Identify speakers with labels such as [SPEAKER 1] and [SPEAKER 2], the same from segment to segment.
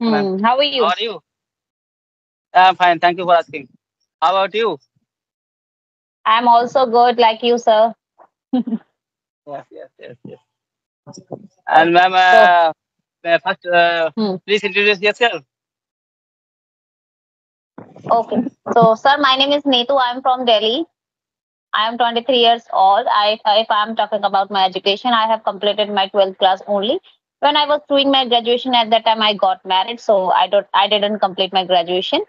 [SPEAKER 1] Hmm. How are you?
[SPEAKER 2] How are you? I'm fine. Thank you for asking. How about you?
[SPEAKER 1] I'm also good, like you, sir.
[SPEAKER 2] Yes, yes, yes, yes. And ma'am,
[SPEAKER 1] So,
[SPEAKER 2] uh, uh, first, uh,
[SPEAKER 1] hmm.
[SPEAKER 2] please introduce yourself.
[SPEAKER 1] Okay. So, sir, my name is Neetu. I'm from Delhi. I am 23 years old. I, if I'm talking about my education, I have completed my 12th class only. When I was doing my graduation, at that time I got married, so I don't, I didn't complete my graduation.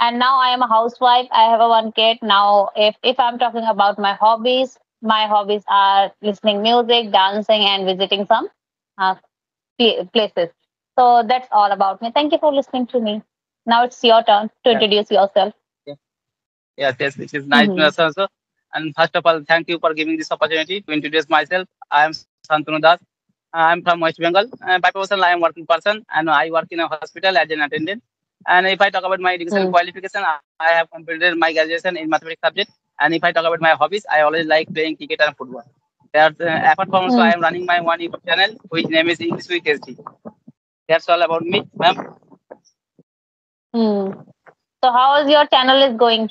[SPEAKER 1] And now I am a housewife. I have a one kid. Now, if if I'm talking about my hobbies, my hobbies are listening music, dancing, and visiting some uh, places. So that's all about me. Thank you for listening to me. Now it's your turn to
[SPEAKER 2] Yeah,
[SPEAKER 1] introduce yourself.
[SPEAKER 2] yeah. Yes, yes, it is nice to
[SPEAKER 1] hmm
[SPEAKER 2] know sir, also. And first of all, thank you for giving this opportunity to introduce myself. I am Santanu Das. I'm from West Bengal. Uh, by profession, I am working person and I work in a hospital as an attendant. And if I talk about my education
[SPEAKER 1] Hmm.
[SPEAKER 2] qualification, I have completed my graduation in mathematics subject. And if I talk about my hobbies, I always like playing cricket and football. That, uh, apart from also,
[SPEAKER 1] Hmm.
[SPEAKER 2] I am running my one YouTube channel, which name is English with SD. That's all about me, ma'am.
[SPEAKER 1] Hmm. So how is your channel is going?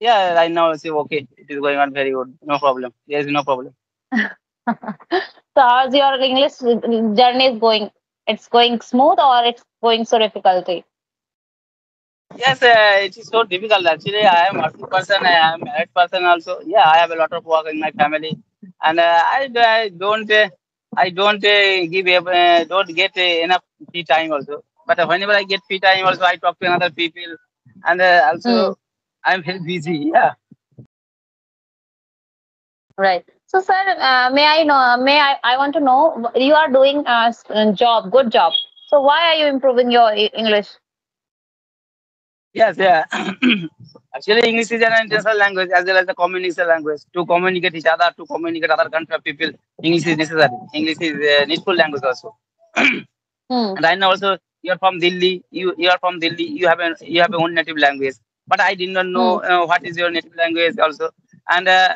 [SPEAKER 2] Yeah, right now it's okay. It is going on very good. No problem. There is no problem.
[SPEAKER 1] so how's your English journey is going? It's going smooth or it's going so difficulty?
[SPEAKER 2] Yes, uh, it is so difficult. Actually, I am working person. I am a married person also. Yeah, I have a lot of work in my family, and uh, I, I don't, uh, I don't uh, give, uh, don't get uh, enough free time also. But uh, whenever I get free time, also I talk to another people, and also I'm very busy. Yeah.
[SPEAKER 1] Right. So, sir, uh, may I know? May I? I want to know. You are doing a s- uh, job, good job. So, why are you improving your English?
[SPEAKER 2] Yes, yeah. Actually, English is an international language as well as a communication language. To communicate each other, to communicate other country of people, English is necessary. English is a needful language also.
[SPEAKER 1] Hmm.
[SPEAKER 2] and I know also you're from Delhi. You you are from Delhi. You have a you have a own native language. But I did not know
[SPEAKER 1] Hmm.
[SPEAKER 2] uh, what is your native language also. And uh,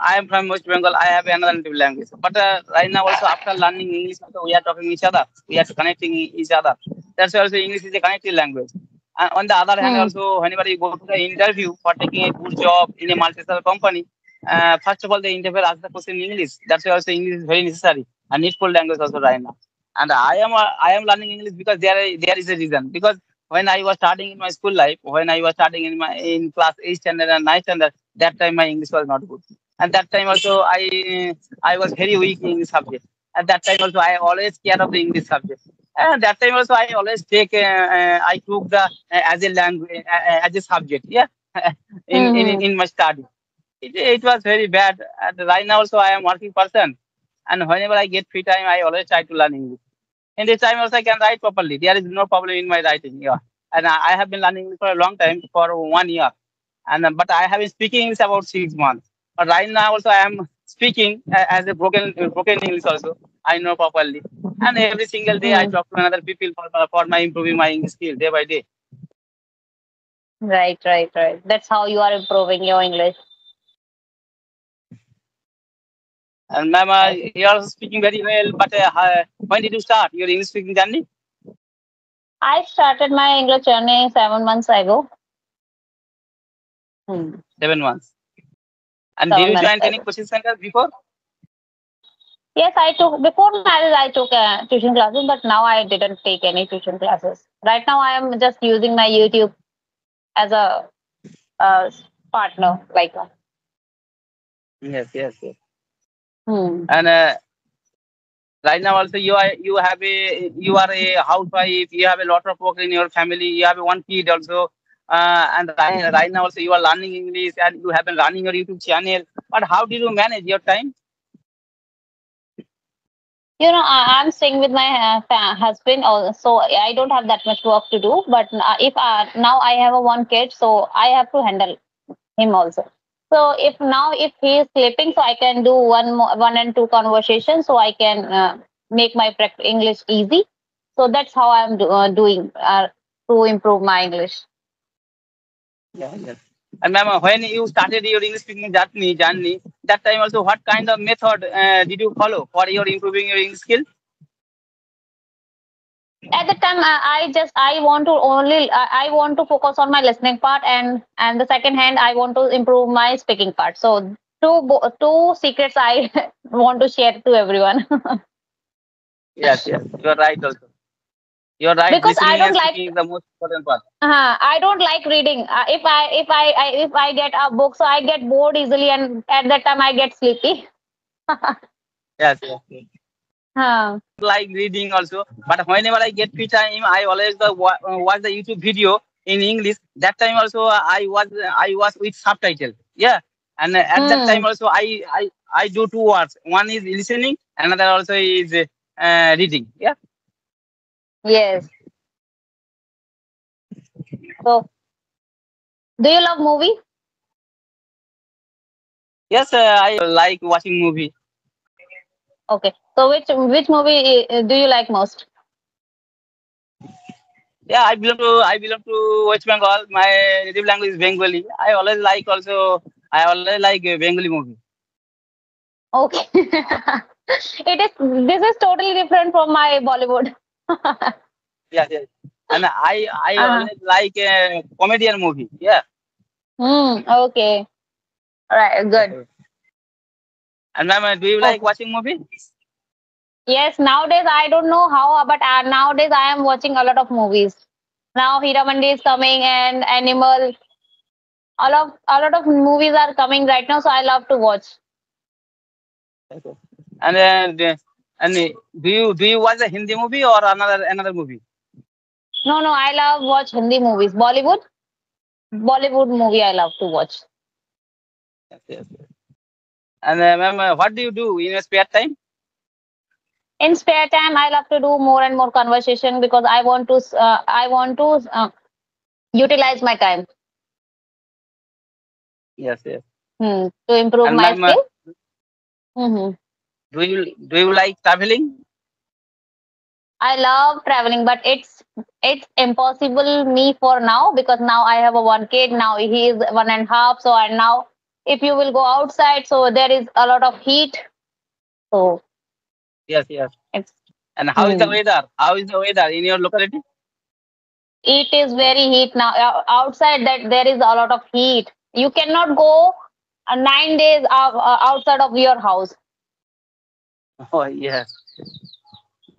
[SPEAKER 2] I am from West Bengal. I have another native language. But uh, right now also after learning English, also we are talking each other. We are connecting each other. That's why also English is a connected language. And on the other hand,
[SPEAKER 1] Hmm.
[SPEAKER 2] also whenever you go to the interview for taking a good job in a multinational company, uh, first of all the interviewer asks the question in English. That's why also English is very necessary and needful language also right now and i am uh, i am learning english because there there is a reason because when i was starting in my school life when i was starting in my in class 8 standard and 9 standard that time my english was not good and that time also i i was very weak in english subject at that time also i always care of the english subject and that time also i always take uh, uh, i took the uh, as a language uh, uh, as a subject yeah in, in
[SPEAKER 1] Hmm.
[SPEAKER 2] in my study it, it was very bad and right now also i am working person and whenever i get free time i always try to learn english in this time also I can write properly. There is no problem in my writing. Yeah, and I I have been learning English for a long time, for one year, and but I have been speaking English about six months. Right now also I am speaking as a broken uh, broken English also. I know properly, and every single day I
[SPEAKER 1] Hmm.
[SPEAKER 2] talk to another people for for my improving my English skill day by day.
[SPEAKER 1] Right, right, right. That's how you are improving your English.
[SPEAKER 2] And ma'am, uh, you are speaking very well. But uh, when did you start your English speaking journey?
[SPEAKER 1] I started my English journey seven months ago. Hmm.
[SPEAKER 2] Seven months. And did you join any coaching center before?
[SPEAKER 1] Yes, I took before marriage. I took uh, tuition classes, but now I didn't take any tuition classes. Right now, I am just using my YouTube as a uh, partner, like. uh,
[SPEAKER 2] Yes, yes, yes.
[SPEAKER 1] Hmm.
[SPEAKER 2] And uh, right now also you are you have a you are a housewife you have a lot of work in your family you have one kid also and right, now also you are learning english and you have been running your youtube channel but how did you manage your time
[SPEAKER 1] You know, I'm staying with my uh, husband, so I don't have that much work to do. But uh, if uh, now I have a one kid, so I have to handle him also. So if now if he is sleeping, so I can do one one and two conversations, so I can uh, make my English easy. So that's how I'm do, uh, doing uh, to improve my English.
[SPEAKER 2] Yeah yes and ma'am when you started your english speaking journey journey that time also what kind of method uh, did you follow for your improving your english skill
[SPEAKER 1] at the time I, I just I want to only I, I want to focus on my listening part and and the second hand I want to improve my speaking part. So two two secrets I want to share to everyone.
[SPEAKER 2] Yes, yes, you're right also. You're right.
[SPEAKER 1] Because I don't like-
[SPEAKER 2] the most important part.
[SPEAKER 1] uh, I don't like reading. Uh, if I if I, I if I get a book, so I get bored easily, and at that time I get sleepy.
[SPEAKER 2] Yes, yes, yes.
[SPEAKER 1] Uh,
[SPEAKER 2] like reading also. But whenever I get free time, I always uh, uh, watch the YouTube video in English. That time also uh, I was I was with subtitle. Yeah, and uh, at that
[SPEAKER 1] Hmm.
[SPEAKER 2] time also I I I do two words. One is listening, another also is uh, reading. Yeah.
[SPEAKER 1] Yes. So, do you love movie?
[SPEAKER 2] Yes, uh, I like watching movie.
[SPEAKER 1] Okay. So which which movie uh, do you like most?
[SPEAKER 2] Yeah, I belong to I belong to West Bengal. My native language is Bengali. I always like also I always like Bengali movie.
[SPEAKER 1] Okay. it is this is totally different from my Bollywood.
[SPEAKER 2] Yeah, yeah. And I I
[SPEAKER 1] Uh-huh.
[SPEAKER 2] always like uh, comedian movie. Yeah.
[SPEAKER 1] Hmm. Okay. All right. Good.
[SPEAKER 2] And ma'am, uh, do you like watching movie?
[SPEAKER 1] Yes. Nowadays I don't know how, but uh, nowadays I am watching a lot of movies. Now Heeramandi is coming and Animal. A lot a lot of movies are coming right now, so I love to watch. Okay.
[SPEAKER 2] And uh, the- and do you do you watch a Hindi movie or another another movie?
[SPEAKER 1] No, no, I love watch Hindi movies. Bollywood, Bollywood movie I love to watch.
[SPEAKER 2] Yes, yes, yes. And uh, ma'am, uh, what do you do in your spare time?
[SPEAKER 1] in spare time i love to do more and more conversation because i want to uh, i want to uh, utilize my time
[SPEAKER 2] Yes, yes.
[SPEAKER 1] hmm, to improve
[SPEAKER 2] And
[SPEAKER 1] my
[SPEAKER 2] ma'am, uh,
[SPEAKER 1] skill hmm
[SPEAKER 2] Do you do you like traveling?
[SPEAKER 1] i love traveling but it's it's impossible me for now because now i have a one kid now he is one and a half so and now if you will go outside so there is a lot of heat so
[SPEAKER 2] Yes, yes.
[SPEAKER 1] it's
[SPEAKER 2] And how is the
[SPEAKER 1] Hmm.
[SPEAKER 2] weather? How is the weather in your locality?
[SPEAKER 1] it is very heat now Uh, outside that there is a lot of heat you cannot go uh, nine days uh, uh, outside of your house
[SPEAKER 2] Oh yes.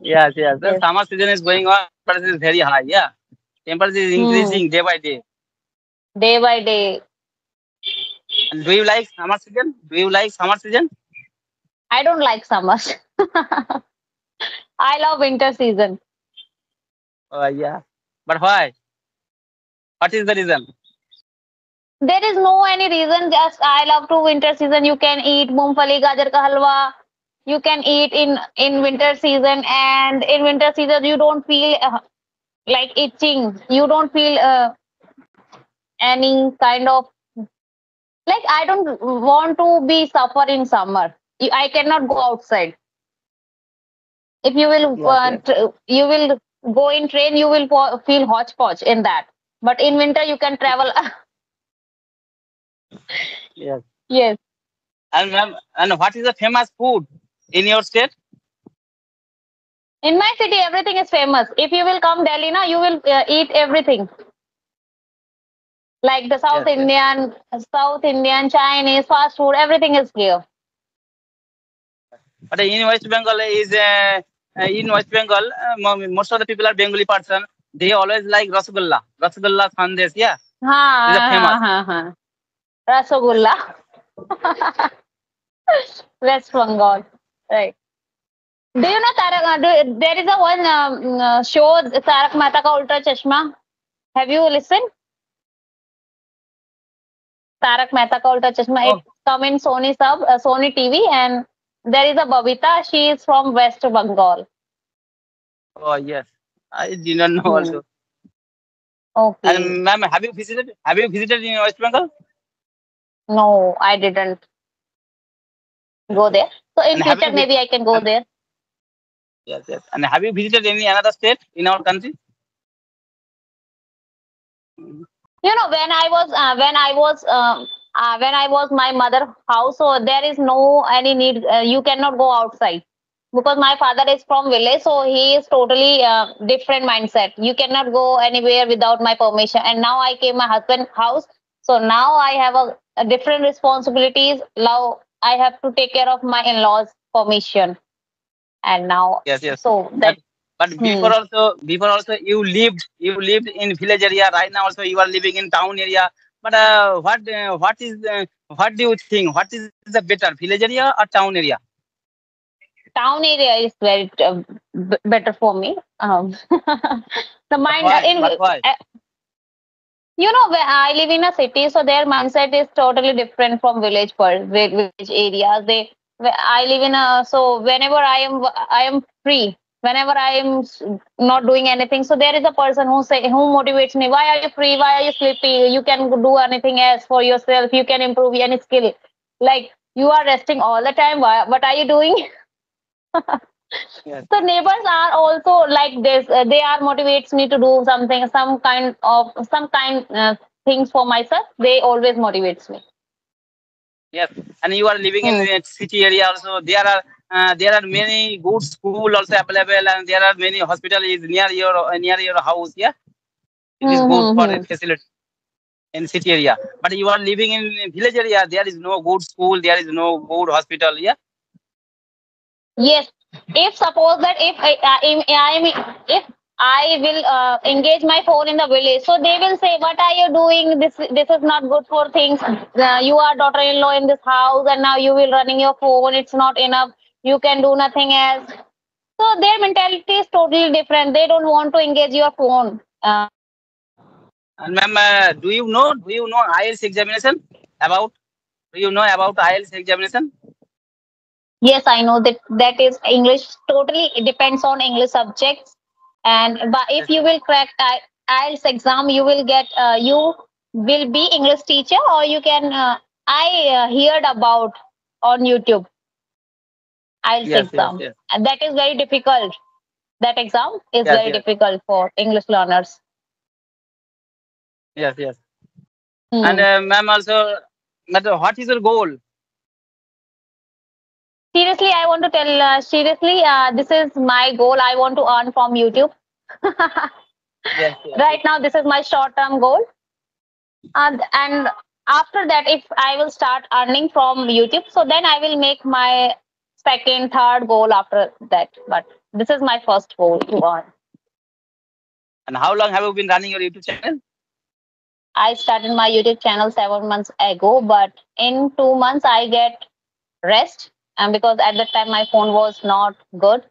[SPEAKER 2] Yes, yes. The
[SPEAKER 1] Yes.
[SPEAKER 2] summer season is going on, but it is very high. Yeah. Temperature is
[SPEAKER 1] Hmm.
[SPEAKER 2] increasing day by day.
[SPEAKER 1] day by day
[SPEAKER 2] And do you like summer season? Do you like summer season?
[SPEAKER 1] i don't like summers i love winter season
[SPEAKER 2] Oh yeah. But why? What is the reason?
[SPEAKER 1] there is no any reason just i love to winter season you can eat mumfali gajar ka halwa you can eat in in winter season and in winter season you don't feel uh, like itching. You don't feel uh, any kind of like i don't want to be suffer in summer. I cannot go outside. If you will
[SPEAKER 2] Yes,
[SPEAKER 1] uh,
[SPEAKER 2] yes.
[SPEAKER 1] you will go in train you will po- feel hodgepodge in that. But in winter you can travel.
[SPEAKER 2] Yes.
[SPEAKER 1] yes.
[SPEAKER 2] And and what is the famous food in your state?
[SPEAKER 1] In my city, everything is famous. If you will come Delhi, na, you will uh, eat everything. Like the South
[SPEAKER 2] Yes, yes.
[SPEAKER 1] Indian, South Indian, Chinese, fast food, everything is here.
[SPEAKER 2] But in West Bengal is uh, uh, in West Bengal, uh, most of the people are Bengali person. They always like rasgulla, rasgulla sandesh. Yeah.
[SPEAKER 1] Ha,
[SPEAKER 2] are famous.
[SPEAKER 1] ha, ha. Rasagulla. West Bengal. Right. Do you know Tarak? Uh, do, there is a one um, uh, show, Tarak Mehta Ka Ulta Chashma. Have you listened? Tarak Mehta Ka Ulta Chashma.
[SPEAKER 2] Oh.
[SPEAKER 1] It come in Sony SAB, uh, Sony TV, and there is a Babita. She is from West Bengal.
[SPEAKER 2] Oh yes. I did not know
[SPEAKER 1] Hmm.
[SPEAKER 2] also.
[SPEAKER 1] Okay.
[SPEAKER 2] And ma'am, have you visited? Have you visited in West Bengal?
[SPEAKER 1] no, I didn't go there. So in
[SPEAKER 2] And
[SPEAKER 1] future, maybe I can go
[SPEAKER 2] and-
[SPEAKER 1] there.
[SPEAKER 2] Yes, yes. And have you visited any another state in our country?
[SPEAKER 1] you know when i was uh, when i was um, uh, when i was my mother house so there is no any need uh, you cannot go outside because my father is from village so he is totally uh, different mindset you cannot go anywhere without my permission and now i came my husband house so now i have a, a different responsibilities now i have to take care of my in-laws permission and now
[SPEAKER 2] Yes, yes.
[SPEAKER 1] so that
[SPEAKER 2] But before also, before also, you lived, you lived in village area. Right now, also, you are living in town area. But uh, what, uh, what is, uh, what do you think? What is the better, village area or town area?
[SPEAKER 1] town area is very uh, b- better for me um, the mind
[SPEAKER 2] Why?
[SPEAKER 1] in
[SPEAKER 2] But why?
[SPEAKER 1] You know where i live in a city so their mindset is totally different from village per village areas. They i live in a so whenever i am i am free whenever i am not doing anything so there is a person who say who motivates me why are you free? Why are you sleepy? You can do anything else for yourself. You can improve any skill. Like you are resting all the time. Why, what are you doing
[SPEAKER 2] Yes.
[SPEAKER 1] so neighbors are also like this uh, they are motivates me to do something some kind of some kind uh, things for myself they always motivates me
[SPEAKER 2] Yes, and you are living in
[SPEAKER 1] Hmm.
[SPEAKER 2] a city area also. There are uh, there are many good school also available, and there are many hospital is near your near your house. Yeah, it is good for
[SPEAKER 1] Mhm.
[SPEAKER 2] a facility in city area. But you are living in village area. There is no good school. There is no good hospital. Yeah.
[SPEAKER 1] yes if suppose that if i i if i will uh, engage my phone in the village so they will say what are you doing? This this is not good for things. Uh, you are daughter-in-law in this house and now you will running your phone. It's not enough. You can do nothing else. So their mentality is totally different. They don't want to engage your phone. Uh,
[SPEAKER 2] And ma'am, uh, do you know do you know IELTS examination about? Do you know about IELTS examination?
[SPEAKER 1] Yes i know that that is english totally it depends on english subjects and but if you will crack I- ielts exam you will get uh, you will be english teacher or you can uh, i uh, heard about on youtube ielts
[SPEAKER 2] Yes, yes,
[SPEAKER 1] exam
[SPEAKER 2] yes,
[SPEAKER 1] and that is very difficult that exam is
[SPEAKER 2] Yes,
[SPEAKER 1] very
[SPEAKER 2] yes.
[SPEAKER 1] difficult for english learners
[SPEAKER 2] yes, yes.
[SPEAKER 1] Hmm.
[SPEAKER 2] And uh, ma'am also, what is your goal?
[SPEAKER 1] Seriously i want to tell uh, seriously uh, this is my goal i want to earn from youtube.
[SPEAKER 2] Yes, yes,
[SPEAKER 1] right now this is my short term goal. And and after that if i will start earning from youtube so then i will make my second third goal after that. But this is my first goal to earn.
[SPEAKER 2] And how long have you been running your YouTube channel?
[SPEAKER 1] i started my youtube channel seven months ago but in two months i get rest and because at that time my phone was not good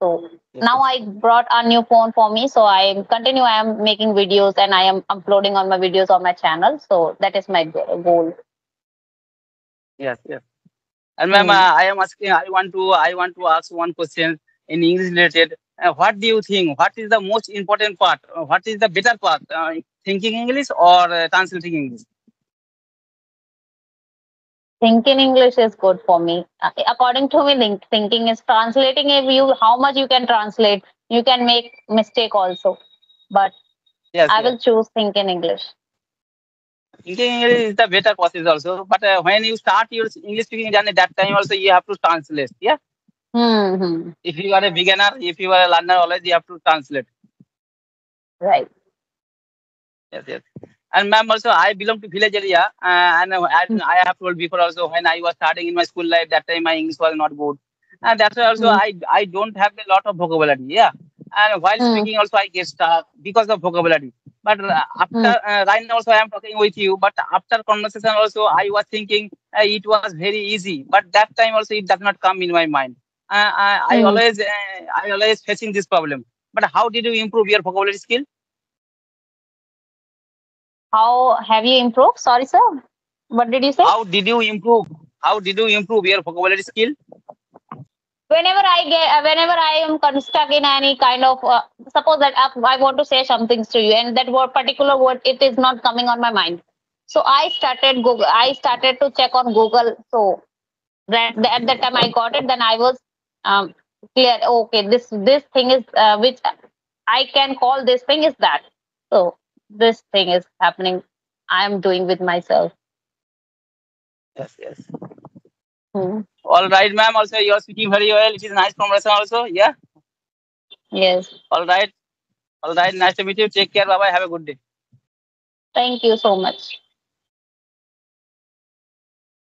[SPEAKER 1] so now i brought a new phone for me so i continue i am making videos and i am uploading on my videos on my channel so that is my goal
[SPEAKER 2] yes, yes. And ma'am,
[SPEAKER 1] Hmm.
[SPEAKER 2] uh, I am asking. I want to. I want to ask one question in English related. Uh, what do you think? What is the most important part? Uh, what is the better part? Uh, thinking English or uh, translating English?
[SPEAKER 1] Thinking english is good for me Uh, according to me think, thinking is translating if you how much you can translate you can make mistake also but
[SPEAKER 2] Yes,
[SPEAKER 1] i
[SPEAKER 2] yes.
[SPEAKER 1] will choose think in english
[SPEAKER 2] Thinking English is the better process also. But uh, when you start your English speaking journey, that time also you have to translate. Yeah.
[SPEAKER 1] hmm
[SPEAKER 2] If you are a beginner, if you are a learner, always you have to translate.
[SPEAKER 1] right
[SPEAKER 2] Yes, yes. And ma'am, also I belong to village area, uh, and I. I have told before also when I was starting in my school life, that time my English was not good, and that's why also
[SPEAKER 1] Hmm.
[SPEAKER 2] I I don't have a lot of vocabulary. Yeah, and while
[SPEAKER 1] Hmm.
[SPEAKER 2] speaking also I get stuck because of vocabulary. But uh, after uh, right now also I am talking with you, but after conversation also I was thinking uh, it was very easy, but that time also it does not come in my mind. Uh, I, I
[SPEAKER 1] Hmm.
[SPEAKER 2] always uh, I always facing this problem. But how did you improve your vocabulary skill?
[SPEAKER 1] How have you improved? Sorry sir. What did you say?
[SPEAKER 2] How did you improve? How did you improve your vocabulary skill?
[SPEAKER 1] Whenever i get uh, whenever i am stuck in any kind of uh, suppose that i want to say some things to you and that word particular word it is not coming on my mind. So i started google i started to check on google. So that at that time i got it then i was um, clear okay this this thing is uh, which i can call this thing is that. So this thing is happening i am doing with myself
[SPEAKER 2] yes yes
[SPEAKER 1] Hmm.
[SPEAKER 2] All right, ma'am. Also, you're speaking very well. It is nice conversation also. Yeah.
[SPEAKER 1] Yes.
[SPEAKER 2] All right. All right. Nice to meet you. Take care. Bye bye. Have a good day.
[SPEAKER 1] Thank you so much.